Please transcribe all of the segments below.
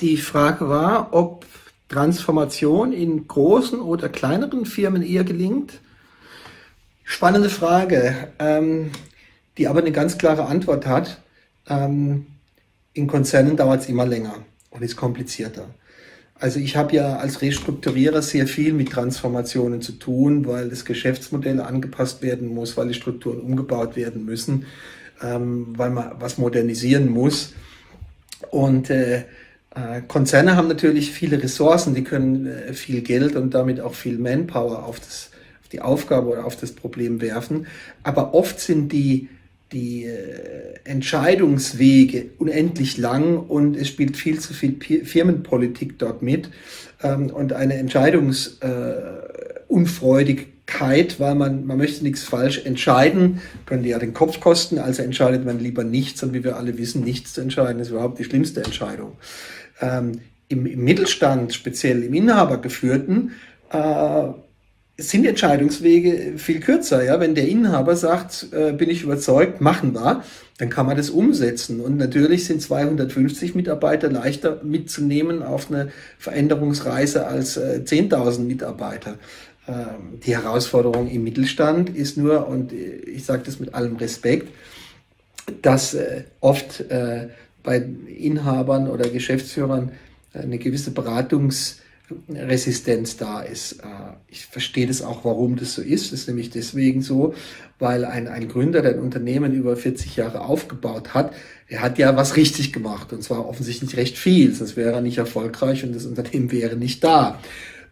Die Frage war, ob Transformation in großen oder kleineren Firmen eher gelingt. Spannende Frage, ähm, die aber eine ganz klare Antwort hat. Ähm, in Konzernen dauert es immer länger und ist komplizierter. Also ich habe ja als Restrukturierer sehr viel mit Transformationen zu tun, weil das Geschäftsmodell angepasst werden muss, weil die Strukturen umgebaut werden müssen, ähm, weil man was modernisieren muss. Und äh, äh, Konzerne haben natürlich viele Ressourcen, die können äh, viel Geld und damit auch viel Manpower auf, das, auf die Aufgabe oder auf das Problem werfen. Aber oft sind die, die äh, Entscheidungswege unendlich lang und es spielt viel zu viel Firmenpolitik dort mit. Ähm, und eine Entscheidungsunfreudigkeit, weil man, man möchte nichts falsch entscheiden, könnte ja den Kopf kosten, also entscheidet man lieber nichts und wie wir alle wissen, nichts zu entscheiden ist überhaupt die schlimmste Entscheidung. Ähm, im, im, Mittelstand, speziell im Inhabergeführten, äh, sind Entscheidungswege viel kürzer. Ja? Wenn der Inhaber sagt, äh, bin ich überzeugt, machen wir, dann kann man das umsetzen. Und natürlich sind 250 Mitarbeiter leichter mitzunehmen auf eine Veränderungsreise als äh, 10.000 Mitarbeiter. Ähm, die Herausforderung im Mittelstand ist nur, und ich sage das mit allem Respekt, dass äh, oft äh, bei Inhabern oder Geschäftsführern eine gewisse Beratungsresistenz da ist. Äh, ich verstehe das auch, warum das so ist. Das ist nämlich deswegen so, weil ein, ein Gründer, der ein Unternehmen über 40 Jahre aufgebaut hat, er hat ja was richtig gemacht und zwar offensichtlich recht viel. Sonst wäre er nicht erfolgreich und das Unternehmen wäre nicht da.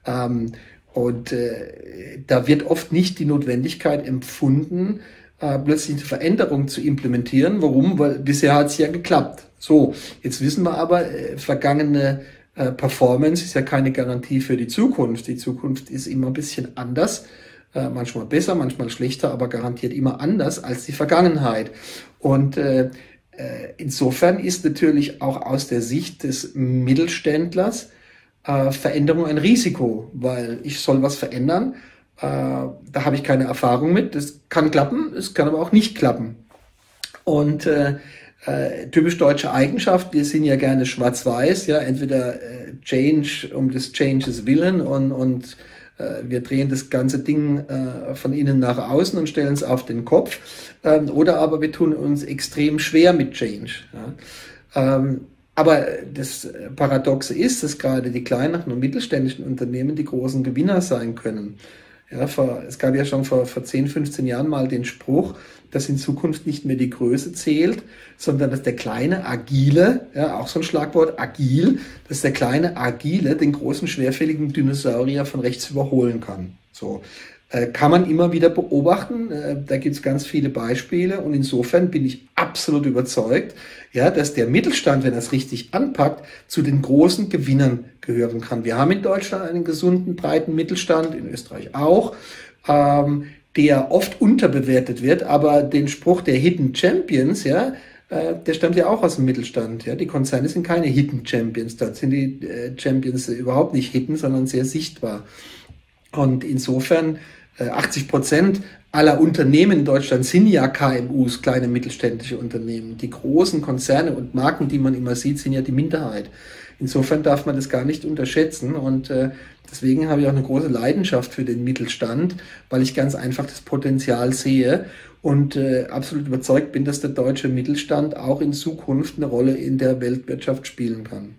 Ähm, und äh, da wird oft nicht die Notwendigkeit empfunden, äh, plötzlich eine Veränderung zu implementieren. Warum? Weil bisher hat es ja geklappt. So, jetzt wissen wir aber, vergangene äh, Performance ist ja keine Garantie für die Zukunft. Die Zukunft ist immer ein bisschen anders, äh, manchmal besser, manchmal schlechter, aber garantiert immer anders als die Vergangenheit. Und äh, äh insofern ist natürlich auch aus der Sicht des Mittelständlers Veränderung ein Risiko, weil ich soll was verändern. Da habe ich keine Erfahrung mit. Das kann klappen, es kann aber auch nicht klappen. Und äh, äh, typisch deutsche Eigenschaft, wir sind ja gerne schwarz-weiß, ja, entweder äh, Change um des Changes willen und, und äh, wir drehen das ganze Ding äh, von innen nach außen und stellen es auf den Kopf, ähm, oder aber wir tun uns extrem schwer mit Change. Ja. Ähm, aber das Paradoxe ist, dass gerade die kleineren und mittelständischen Unternehmen die großen Gewinner sein können. Ja, vor, es gab ja schon vor, vor 10, 15 Jahren mal den Spruch, dass in Zukunft nicht mehr die Größe zählt, sondern dass der kleine Agile, ja, auch so ein Schlagwort, agil, dass der kleine Agile den großen, schwerfälligen Dinosaurier von rechts überholen kann. So. Äh, kann man immer wieder beobachten. Äh, da gibt es ganz viele Beispiele und insofern bin ich absolut überzeugt, ja, dass der Mittelstand, wenn er es richtig anpackt, zu den großen Gewinnern gehören kann. Wir haben in Deutschland einen gesunden, breiten Mittelstand, in Österreich auch, ähm, der oft unterbewertet wird, aber den Spruch der Hidden Champions, ja, äh, der stammt ja auch aus dem Mittelstand. Ja, die Konzerne sind keine Hidden Champions. Dort sind die äh, Champions überhaupt nicht hidden, sondern sehr sichtbar. Und insofern 80 äh, Prozent aller Unternehmen in Deutschland sind ja KMUs, kleine mittelständische Unternehmen. Die großen Konzerne und Marken, die man immer sieht, sind ja die Minderheit. Insofern darf man das gar nicht unterschätzen und äh, deswegen habe ich auch eine große Leidenschaft für den Mittelstand, weil ich ganz einfach das Potenzial sehe und äh, absolut überzeugt bin, dass der deutsche Mittelstand auch in Zukunft eine Rolle in der Weltwirtschaft spielen kann.